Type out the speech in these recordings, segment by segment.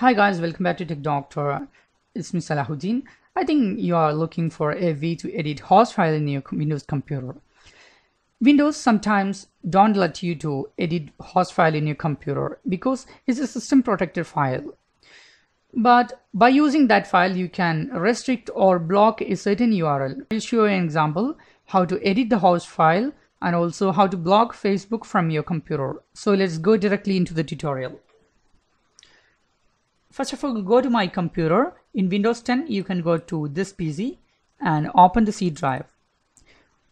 Hi guys, welcome back to Tech Doctor. It's me Salahuddin. I think you are looking for a way to edit host file in your Windows computer. Windows sometimes don't let you to edit host file in your computer because it's a system protected file. But by using that file, you can restrict or block a certain URL. I'll show you an example how to edit the host file and also how to block Facebook from your computer. So let's go directly into the tutorial. First of all, go to my computer. In Windows 10, you can go to this PC and open the C drive.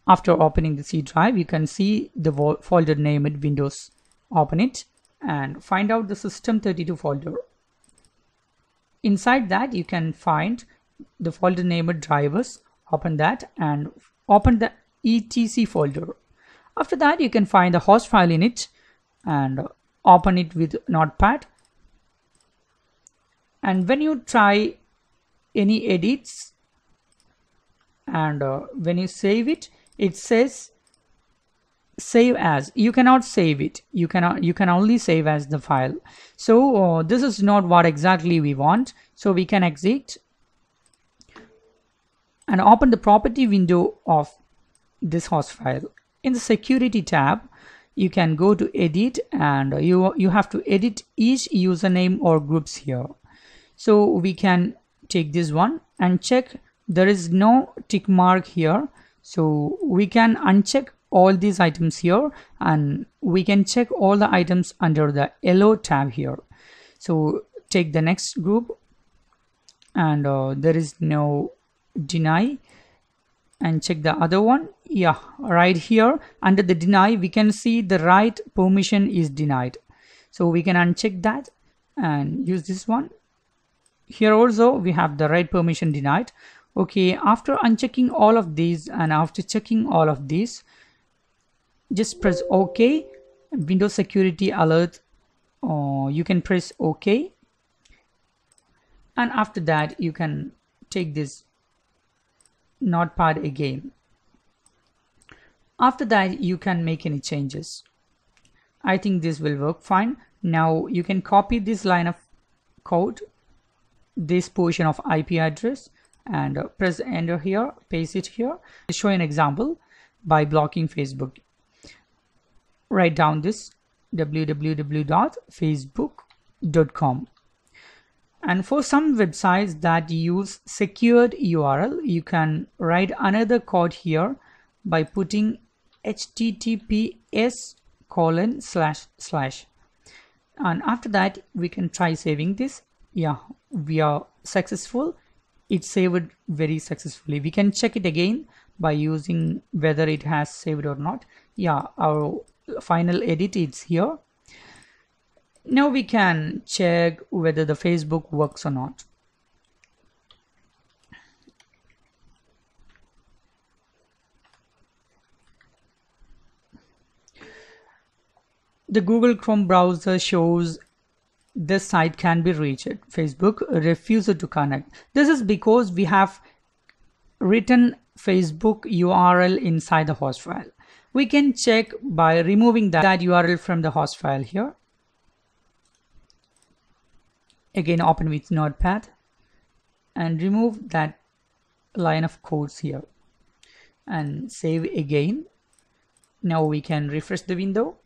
After opening the C drive, you can see the folder name named Windows. Open it and find out the System32 folder. Inside that, you can find the folder named drivers. Open that and open the etc folder. After that, you can find the host file in it and open it with Notepad and when you try any edits and uh, when you save it it says save as. You cannot save it. You cannot you can only save as the file. So uh, this is not what exactly we want. So we can exit and open the property window of this host file. In the security tab you can go to edit and you you have to edit each username or groups here so we can take this one and check. There is no tick mark here. So we can uncheck all these items here and we can check all the items under the allow tab here. So take the next group and uh, there is no deny and check the other one. Yeah write here under the deny we can see the right permission is denied. So we can uncheck that and use this one here also we have the write permission denied. Okay after unchecking all of these and after checking all of these just press ok. Windows security alert uh, you can press ok. And after that you can take this notepad again. After that you can make any changes. I think this will work fine. Now you can copy this line of code this portion of IP address and uh, press enter here, paste it here. I'll show an example by blocking Facebook. Write down this www.facebook.com. And for some websites that use secured URL, you can write another code here by putting https colon slash slash. And after that, we can try saving this yeah we are successful. It saved very successfully. We can check it again by using whether it has saved or not. Yeah our final edit is here. Now we can check whether the facebook works or not. The google chrome browser shows this site can be reached. Facebook refuses to connect. This is because we have written Facebook URL inside the host file. We can check by removing that, URL from the host file here. Again, open with Notepad and remove that line of codes here and save again. Now we can refresh the window.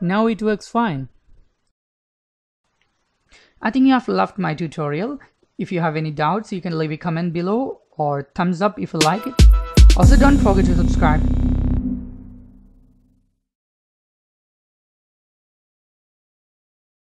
Now it works fine. I think you have loved my tutorial. If you have any doubts, you can leave a comment below or thumbs up if you like it. Also don't forget to subscribe.